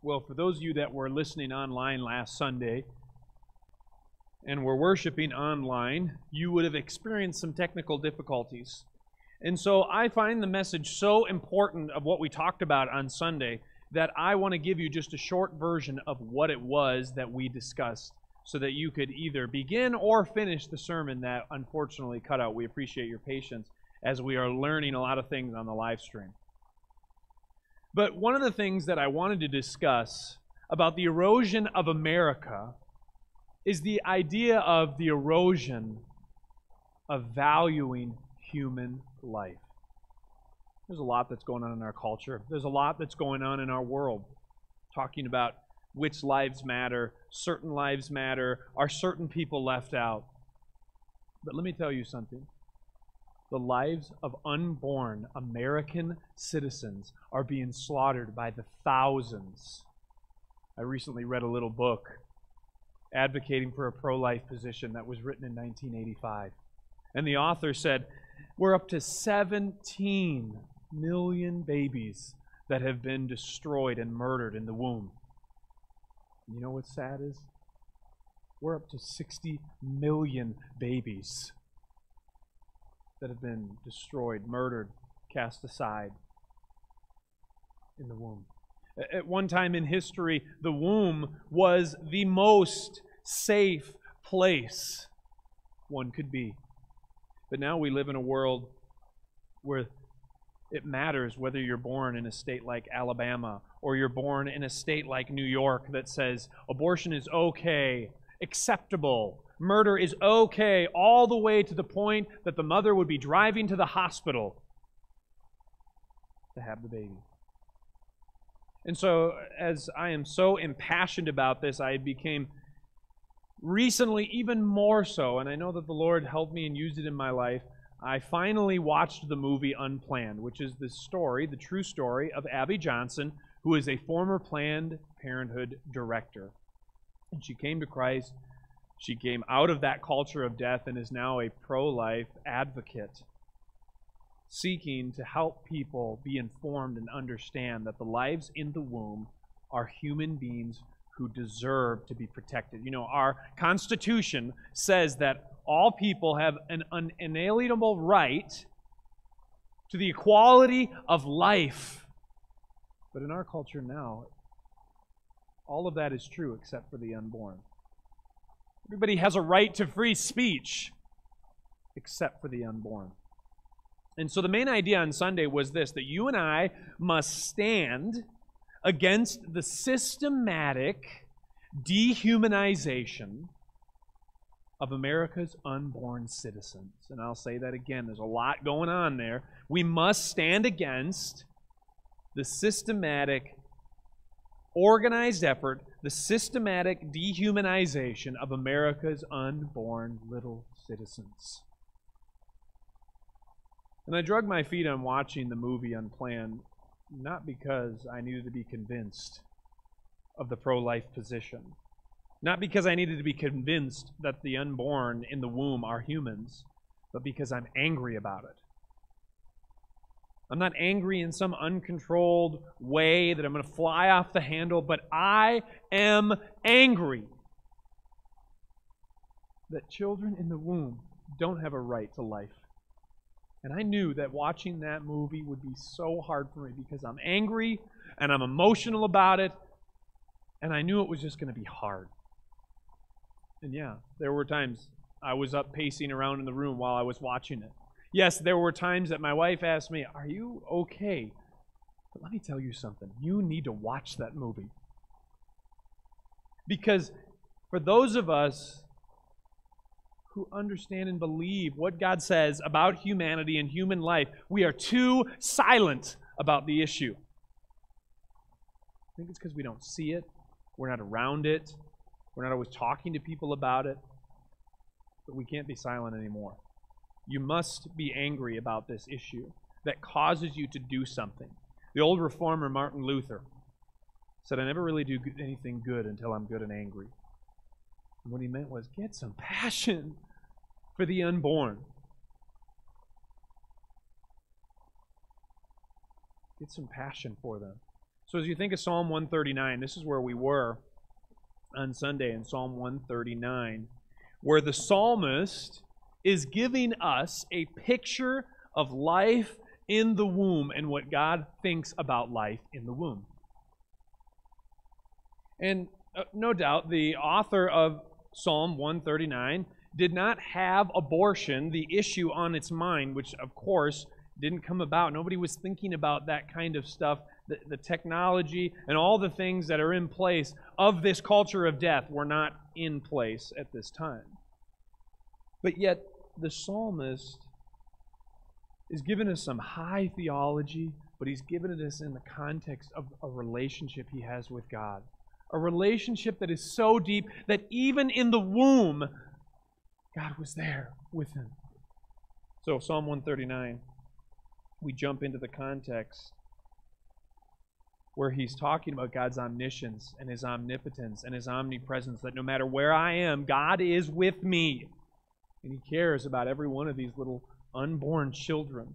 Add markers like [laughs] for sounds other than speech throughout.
Well, for those of you that were listening online last Sunday and were worshiping online, you would have experienced some technical difficulties. And so I find the message so important of what we talked about on Sunday that I want to give you just a short version of what it was that we discussed so that you could either begin or finish the sermon that unfortunately cut out. We appreciate your patience as we are learning a lot of things on the live stream. But one of the things that I wanted to discuss about the erosion of America is the idea of the erosion of valuing human life. There's a lot that's going on in our culture. There's a lot that's going on in our world. Talking about which lives matter, certain lives matter, are certain people left out. But let me tell you something. The lives of unborn American citizens are being slaughtered by the thousands. I recently read a little book advocating for a pro life position that was written in 1985. And the author said, We're up to 17 million babies that have been destroyed and murdered in the womb. You know what's sad is? We're up to 60 million babies that have been destroyed, murdered, cast aside in the womb. At one time in history, the womb was the most safe place one could be. But now we live in a world where it matters whether you're born in a state like Alabama or you're born in a state like New York that says abortion is okay, acceptable, murder is okay, all the way to the point that the mother would be driving to the hospital to have the baby. And so, as I am so impassioned about this, I became recently even more so, and I know that the Lord helped me and used it in my life I finally watched the movie Unplanned, which is the story, the true story of Abby Johnson, who is a former Planned Parenthood director. And she came to Christ. She came out of that culture of death and is now a pro life advocate, seeking to help people be informed and understand that the lives in the womb are human beings who deserve to be protected. You know, our Constitution says that all people have an inalienable right to the equality of life. But in our culture now, all of that is true except for the unborn. Everybody has a right to free speech except for the unborn. And so the main idea on Sunday was this that you and I must stand against the systematic dehumanization of America's unborn citizens. And I'll say that again, there's a lot going on there. We must stand against the systematic, organized effort, the systematic dehumanization of America's unborn little citizens. And I drug my feet on watching the movie Unplanned, not because I needed to be convinced of the pro life position not because I needed to be convinced that the unborn in the womb are humans, but because I'm angry about it. I'm not angry in some uncontrolled way that I'm going to fly off the handle, but I am angry that children in the womb don't have a right to life. And I knew that watching that movie would be so hard for me because I'm angry and I'm emotional about it, and I knew it was just going to be hard. And yeah, there were times I was up pacing around in the room while I was watching it. Yes, there were times that my wife asked me, Are you okay? But let me tell you something. You need to watch that movie. Because for those of us who understand and believe what God says about humanity and human life, we are too silent about the issue. I think it's because we don't see it, we're not around it, we're not always talking to people about it, but we can't be silent anymore. You must be angry about this issue that causes you to do something. The old reformer Martin Luther said, I never really do anything good until I'm good and angry. And what he meant was get some [laughs] passion for the unborn. Get some passion for them. So as you think of Psalm 139, this is where we were on Sunday in Psalm 139, where the psalmist is giving us a picture of life in the womb and what God thinks about life in the womb. And uh, no doubt the author of Psalm 139 did not have abortion, the issue on its mind, which of course didn't come about. Nobody was thinking about that kind of stuff. The, the technology and all the things that are in place of this culture of death were not in place at this time. But yet, the psalmist is giving us some high theology, but he's given it us in the context of a relationship he has with God. A relationship that is so deep that even in the womb, God was there with him. So, Psalm 139, we jump into the context where he's talking about God's omniscience and his omnipotence and his omnipresence, that no matter where I am, God is with me. And he cares about every one of these little unborn children.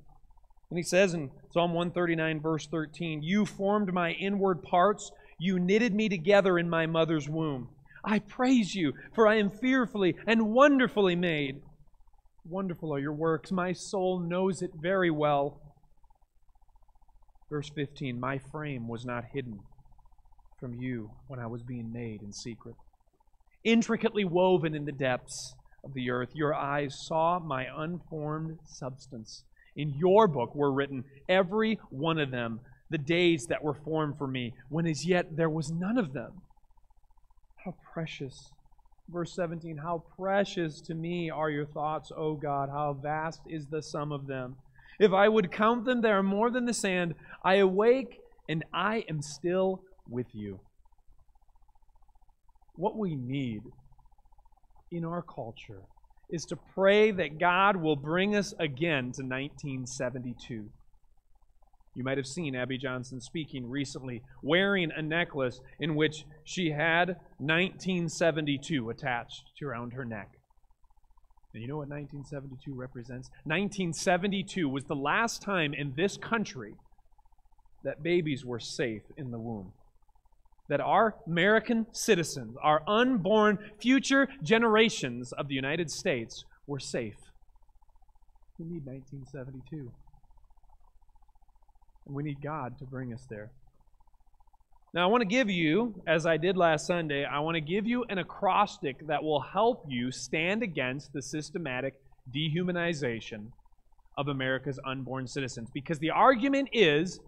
And he says in Psalm 139, verse 13, You formed my inward parts, you knitted me together in my mother's womb. I praise you, for I am fearfully and wonderfully made. Wonderful are your works. My soul knows it very well. Verse 15 My frame was not hidden from you when I was being made in secret, intricately woven in the depths of the earth. Your eyes saw my unformed substance. In your book were written, every one of them, the days that were formed for me, when as yet there was none of them. How precious. Verse 17, how precious to me are your thoughts, O God. How vast is the sum of them. If I would count them, they are more than the sand. I awake and I am still with you. What we need in our culture is to pray that God will bring us again to 1972. You might have seen Abby Johnson speaking recently, wearing a necklace in which she had 1972 attached to around her neck. And you know what 1972 represents? 1972 was the last time in this country that babies were safe in the womb that our American citizens, our unborn future generations of the United States, were safe. We need 1972. And we need God to bring us there. Now, I want to give you, as I did last Sunday, I want to give you an acrostic that will help you stand against the systematic dehumanization of America's unborn citizens. Because the argument is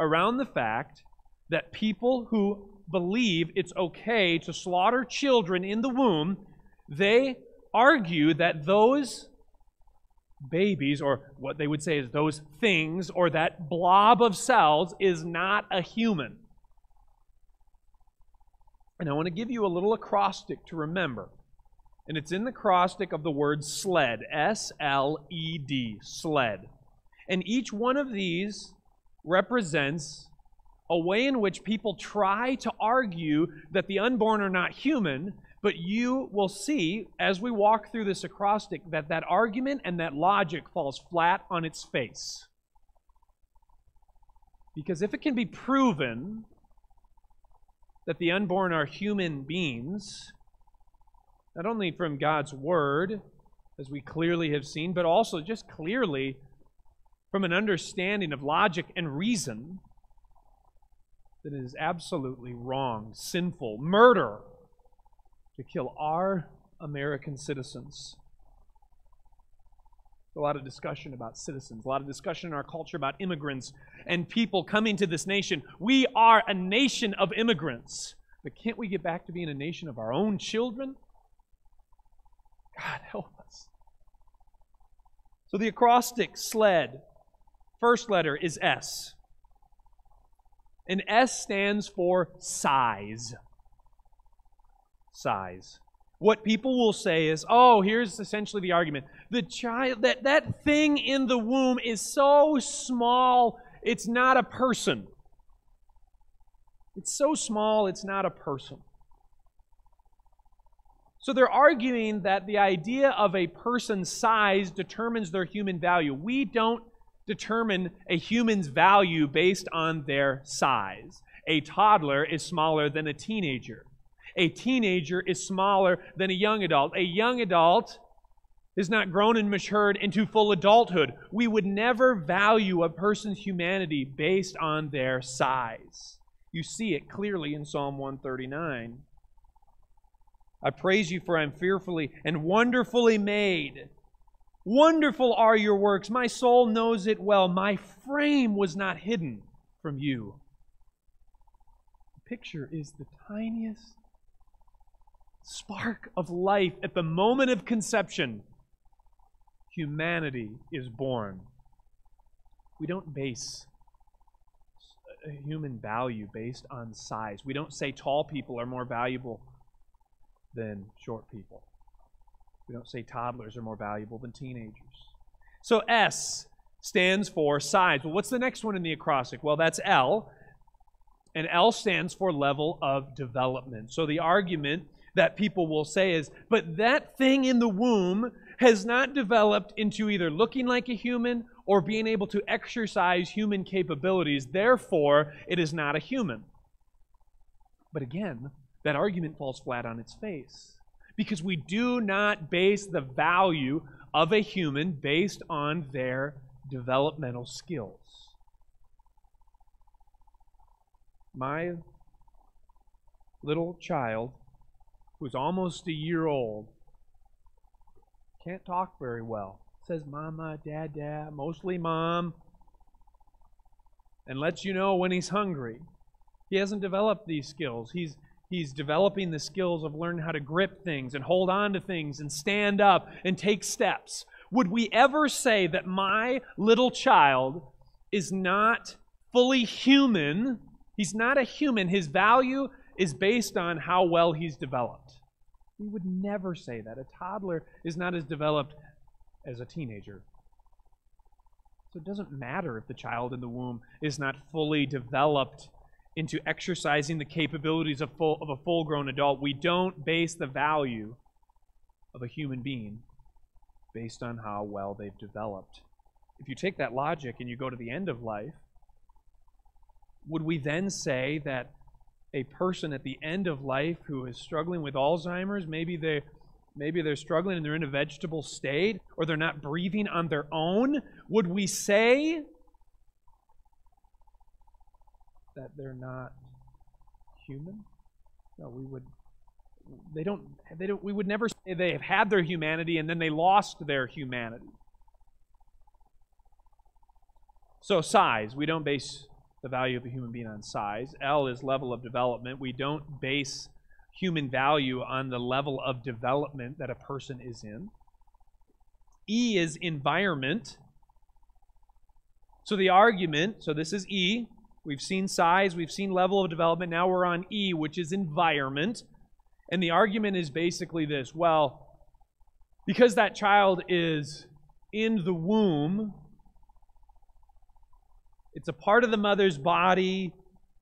around the fact that people who believe it's okay to slaughter children in the womb, they argue that those babies, or what they would say is those things, or that blob of cells, is not a human. And I want to give you a little acrostic to remember. And it's in the acrostic of the word sled S L E D, sled. And each one of these represents a way in which people try to argue that the unborn are not human, but you will see as we walk through this acrostic that that argument and that logic falls flat on its face. Because if it can be proven that the unborn are human beings, not only from God's Word, as we clearly have seen, but also just clearly from an understanding of logic and reason, that it is absolutely wrong, sinful, murder to kill our American citizens. A lot of discussion about citizens, a lot of discussion in our culture about immigrants and people coming to this nation. We are a nation of immigrants. But can't we get back to being a nation of our own children? God, [laughs] help us. So the acrostic sled, first letter is S. And S stands for size. Size. What people will say is, oh, here's essentially the argument. The child, that, that thing in the womb is so small, it's not a person. It's so small, it's not a person. So they're arguing that the idea of a person's size determines their human value. We don't determine a human's value based on their size. A toddler is smaller than a teenager. A teenager is smaller than a young adult. A young adult is not grown and matured into full adulthood. We would never value a person's humanity based on their size. You see it clearly in Psalm 139. I praise you for I am fearfully and wonderfully made. Wonderful are your works. My soul knows it well. My frame was not hidden from you. The picture is the tiniest spark of life at the moment of conception. Humanity is born. We don't base human value based on size. We don't say tall people are more valuable than short people. We don't say toddlers are more valuable than teenagers. So S stands for size. Well, what's the next one in the acrostic? Well, that's L. And L stands for level of development. So the argument that people will say is, but that thing in the womb has not developed into either looking like a human or being able to exercise human capabilities. Therefore, it is not a human. But again, that argument falls flat on its face because we do not base the value of a human based on their developmental skills. My little child, who's almost a year old, can't talk very well. Says mama, dad, dad, mostly mom, and lets you know when he's hungry. He hasn't developed these skills. He's He's developing the skills of learning how to grip things and hold on to things and stand up and take steps. Would we ever say that my little child is not fully human? He's not a human. His value is based on how well he's developed. We would never say that. A toddler is not as developed as a teenager. So it doesn't matter if the child in the womb is not fully developed into exercising the capabilities of, full, of a full grown adult. We don't base the value of a human being based on how well they've developed. If you take that logic and you go to the end of life, would we then say that a person at the end of life who is struggling with Alzheimer's, maybe they maybe they're struggling and they're in a vegetable state or they're not breathing on their own, would we say that they're not human? No, we would they don't they don't we would never say they have had their humanity and then they lost their humanity. So size, we don't base the value of a human being on size. L is level of development. We don't base human value on the level of development that a person is in. E is environment. So the argument, so this is E, We've seen size, we've seen level of development. Now we're on E, which is environment. And the argument is basically this well, because that child is in the womb, it's a part of the mother's body,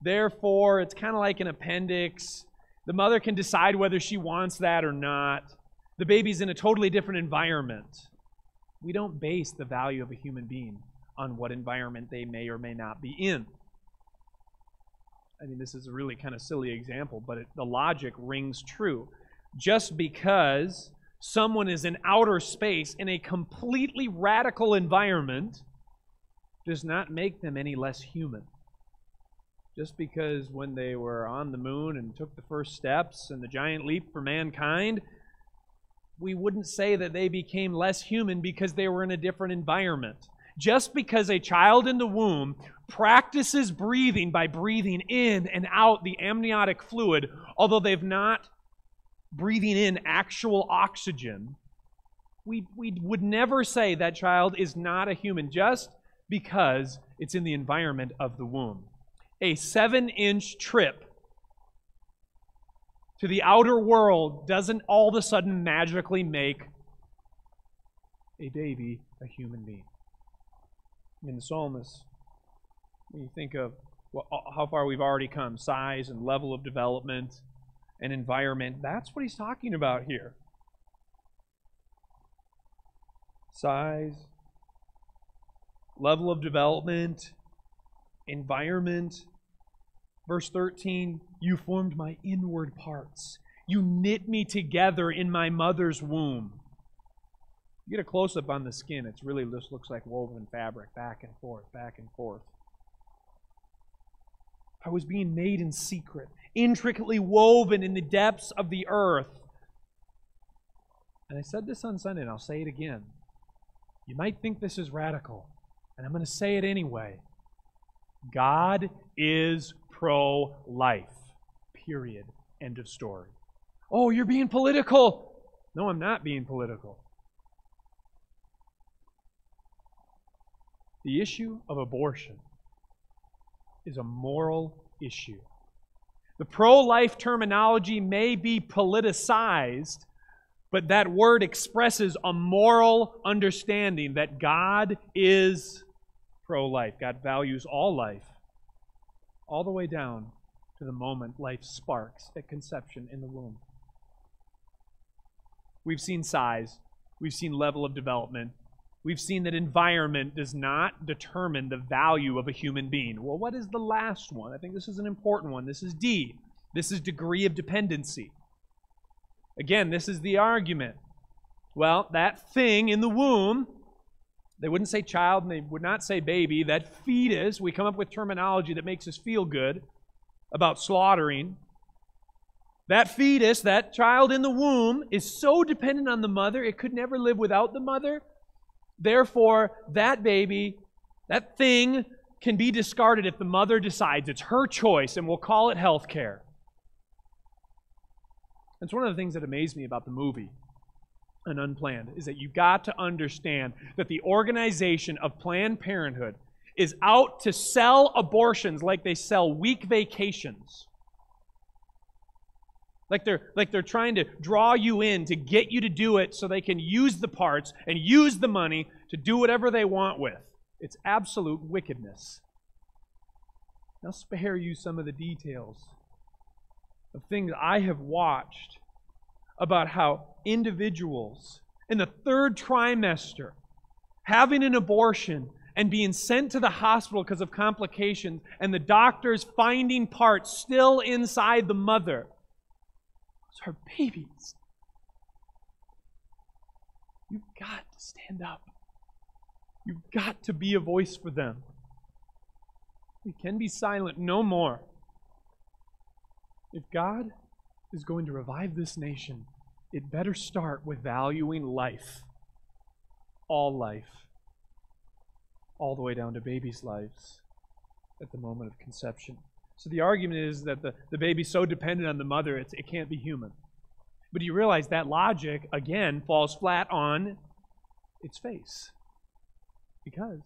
therefore, it's kind of like an appendix. The mother can decide whether she wants that or not. The baby's in a totally different environment. We don't base the value of a human being on what environment they may or may not be in. I mean, this is a really kind of silly example, but it, the logic rings true. Just because someone is in outer space in a completely radical environment does not make them any less human. Just because when they were on the moon and took the first steps and the giant leap for mankind, we wouldn't say that they became less human because they were in a different environment. Just because a child in the womb practices breathing by breathing in and out the amniotic fluid, although they've not breathing in actual oxygen, we, we would never say that child is not a human just because it's in the environment of the womb. A seven inch trip to the outer world doesn't all of a sudden magically make a baby a human being. In the psalmist when you think of uh, how far we've already come, size and level of development and environment, that's what he's talking about here. Size, level of development, environment. Verse 13, you formed my inward parts. You knit me together in my mother's womb. You get a close up on the skin, it really just looks like woven fabric, back and forth, back and forth. I was being made in secret, intricately woven in the depths of the earth. And I said this on Sunday, and I'll say it again. You might think this is radical, and I'm going to say it anyway. God is pro life. Period. End of story. Oh, you're being political. No, I'm not being political. The issue of abortion is a moral issue. The pro life terminology may be politicized, but that word expresses a moral understanding that God is pro life. God values all life, all the way down to the moment life sparks at conception in the womb. We've seen size, we've seen level of development, we've seen that environment does not determine the value of a human being. Well, what is the last one? I think this is an important one. This is D. This is degree of dependency. Again, this is the argument. Well, that thing in the womb, they wouldn't say child and they would not say baby, that fetus, we come up with terminology that makes us feel good about slaughtering. That fetus, that child in the womb, is so dependent on the mother, it could never live without the mother. Therefore, that baby, that thing, can be discarded if the mother decides it's her choice, and we'll call it health care. That's one of the things that amazed me about the movie and Unplanned is that you've got to understand that the organization of Planned Parenthood is out to sell abortions like they sell week vacations. Like they're like they're trying to draw you in to get you to do it so they can use the parts and use the money to do whatever they want with. It's absolute wickedness. I'll spare you some of the details of things I have watched about how individuals in the third trimester having an abortion and being sent to the hospital because of complications, and the doctors finding parts still inside the mother. Those are babies. You've got to stand up. You've got to be a voice for them. We can be silent no more. If God is going to revive this nation, it better start with valuing life. All life. All the way down to babies' lives at the moment of conception. So the argument is that the, the baby's so dependent on the mother, it can't be human. But you realize that logic, again, falls flat on its face. Because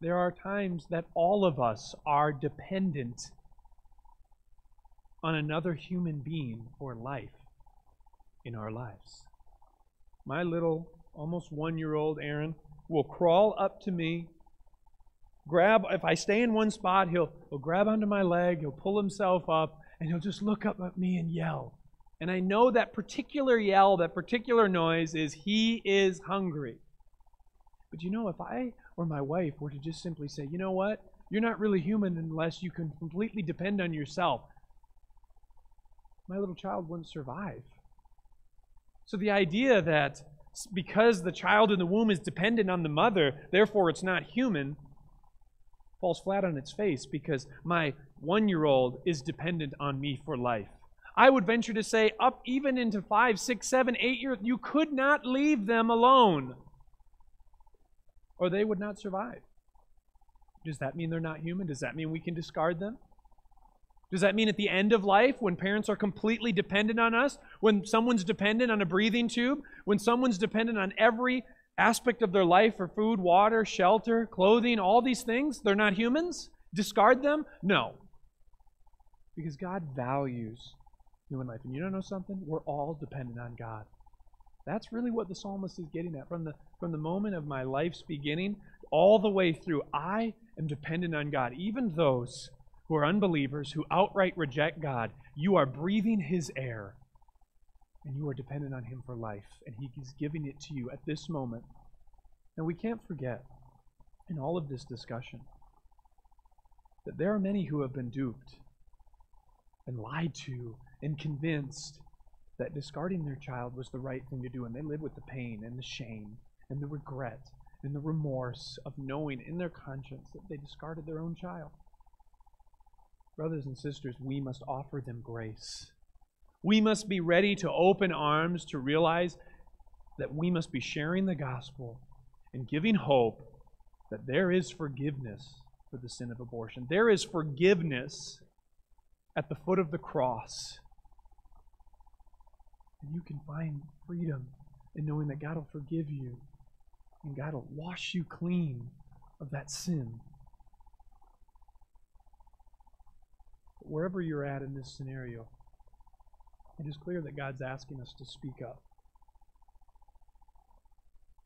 there are times that all of us are dependent on another human being or life in our lives. My little, almost one year old Aaron will crawl up to me, grab, if I stay in one spot, he'll, he'll grab onto my leg, he'll pull himself up, and he'll just look up at me and yell. And I know that particular yell, that particular noise is, He is hungry. But you know, if I or my wife were to just simply say, you know what? You're not really human unless you can completely depend on yourself my little child wouldn't survive. So the idea that because the child in the womb is dependent on the mother, therefore it's not human, falls flat on its face because my one year old is dependent on me for life. I would venture to say, up even into five, six, seven, eight years, you could not leave them alone, or they would not survive. Does that mean they're not human? Does that mean we can discard them? Does that mean at the end of life, when parents are completely dependent on us, when someone's dependent on a breathing tube, when someone's dependent on every aspect of their life for food, water, shelter, clothing, all these things, they're not humans? Discard them? No. Because God values human life. And you don't know something? We're all dependent on God. That's really what the psalmist is getting at. From the, from the moment of my life's beginning all the way through, I am dependent on God. Even those who are unbelievers, who outright reject God, you are breathing His air and you are dependent on Him for life, and He is giving it to you at this moment. And we can't forget in all of this discussion that there are many who have been duped and lied to and convinced that discarding their child was the right thing to do, and they live with the pain and the shame and the regret and the remorse of knowing in their conscience that they discarded their own child. Brothers and sisters, we must offer them grace. We must be ready to open arms to realize that we must be sharing the gospel and giving hope that there is forgiveness for the sin of abortion. There is forgiveness at the foot of the cross. And you can find freedom in knowing that God will forgive you and God will wash you clean of that sin. But wherever you're at in this scenario, it is clear that God's asking us to speak up,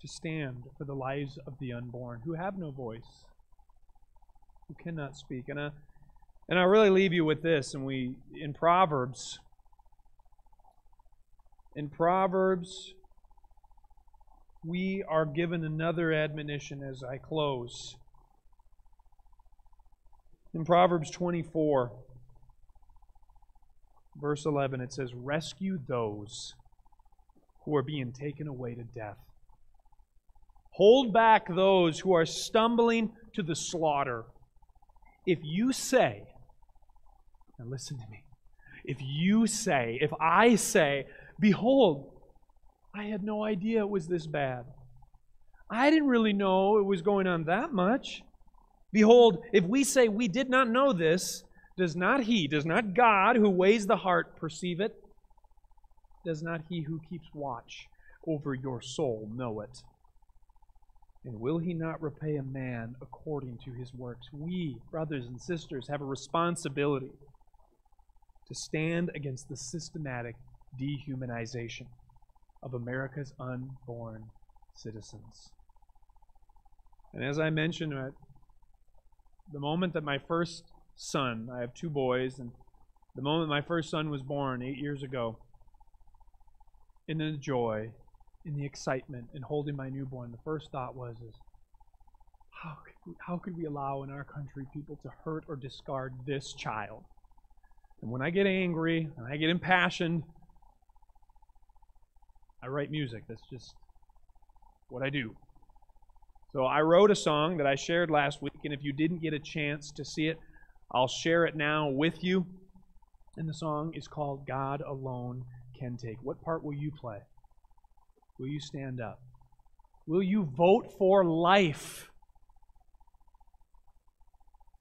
to stand for the lives of the unborn who have no voice, who cannot speak. And I, and I really leave you with this, and we in Proverbs, in Proverbs we are given another admonition as I close. In Proverbs 24, verse 11, it says, Rescue those who are being taken away to death. Hold back those who are stumbling to the slaughter. If you say, now listen to me, if you say, if I say, Behold, I had no idea it was this bad. I didn't really know it was going on that much. Behold, if we say we did not know this, does not He, does not God who weighs the heart perceive it? Does not He who keeps watch over your soul know it? And will He not repay a man according to his works? We, brothers and sisters, have a responsibility to stand against the systematic dehumanization of America's unborn citizens. And as I mentioned, the moment that my first son, I have two boys, and the moment my first son was born eight years ago, in the joy, in the excitement, in holding my newborn, the first thought was, is, how could, we, how could we allow in our country people to hurt or discard this child? And when I get angry and I get impassioned, I write music. That's just what I do. So I wrote a song that I shared last week, and if you didn't get a chance to see it, I'll share it now with you. And the song is called God Alone Can Take. What part will you play? Will you stand up? Will you vote for life?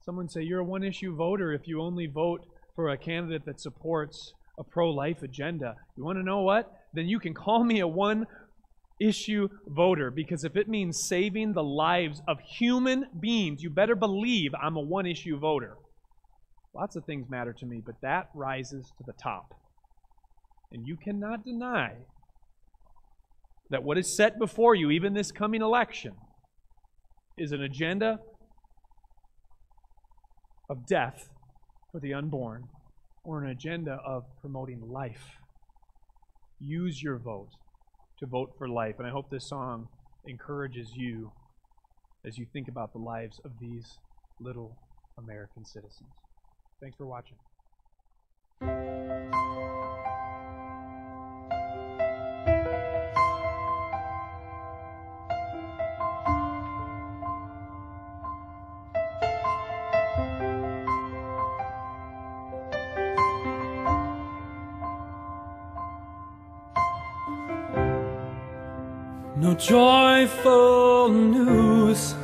Someone say you're a one issue voter if you only vote for a candidate that supports a pro life agenda. You want to know what? then you can call me a one issue voter because if it means saving the lives of human beings, you better believe I'm a one issue voter. Lots of things matter to me, but that rises to the top. And you cannot deny that what is set before you, even this coming election, is an agenda of death for the unborn or an agenda of promoting life use your vote to vote for life. And I hope this song encourages you as you think about the lives of these little American citizens. Thanks for watching. no joyful news.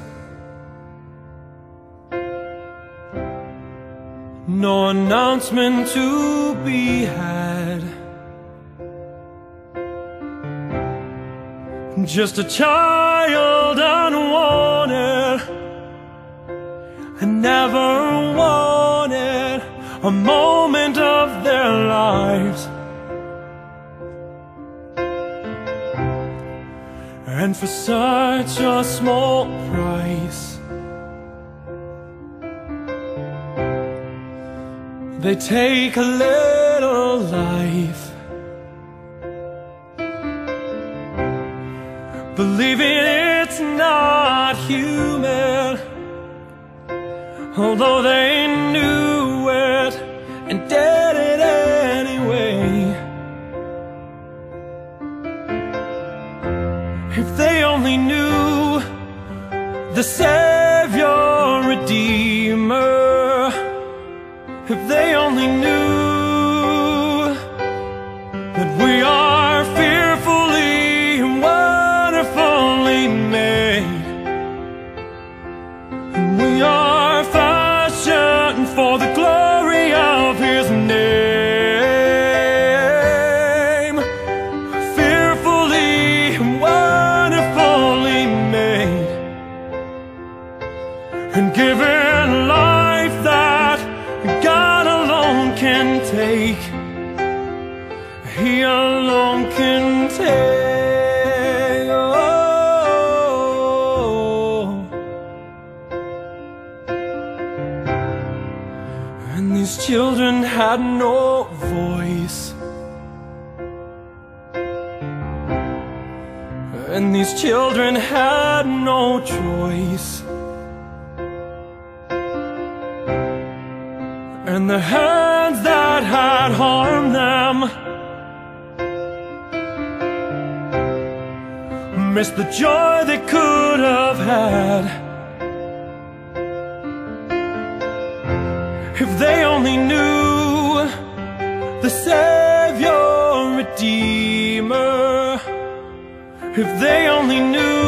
Announcement to be had. Just a child unwanted. I never wanted a moment of their lives. And for such a small price They take a little life Believing it's not human although they knew it and did it anyway. If they only knew the Savior, if they only knew that we are fearfully and wonderfully made. And we are fashioned for the glory of His name. Fearfully and wonderfully made. And given life take. He alone can take. Oh. And these children had no voice. And these children had no choice. And the hands that had harmed them missed the joy they could have had. If they only knew the Savior, Redeemer, if they only knew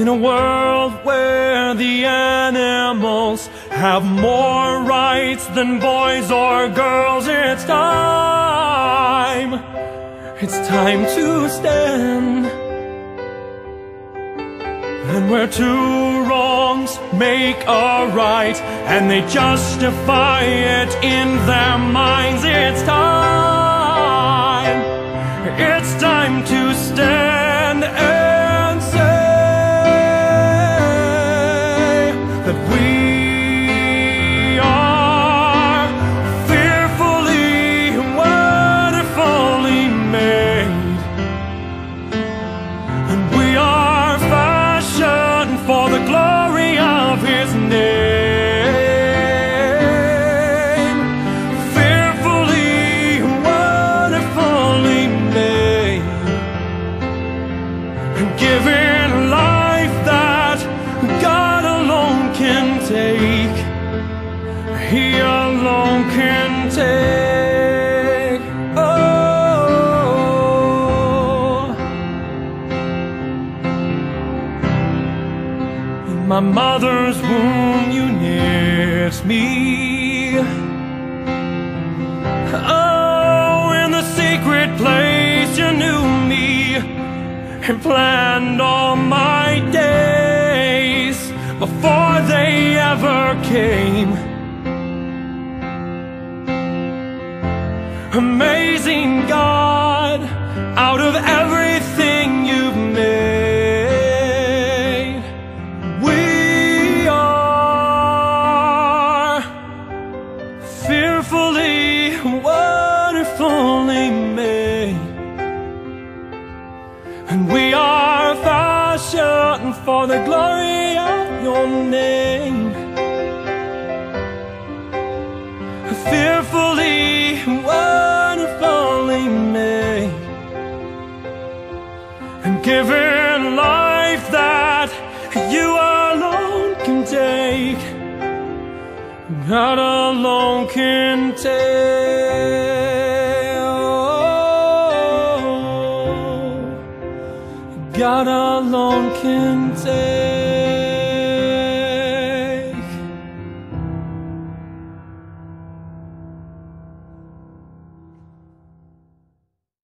in a world where the animals have more rights than boys or girls, it's time, it's time to stand. And where two wrongs make a right and they justify it in their minds, it's time, it's time to stand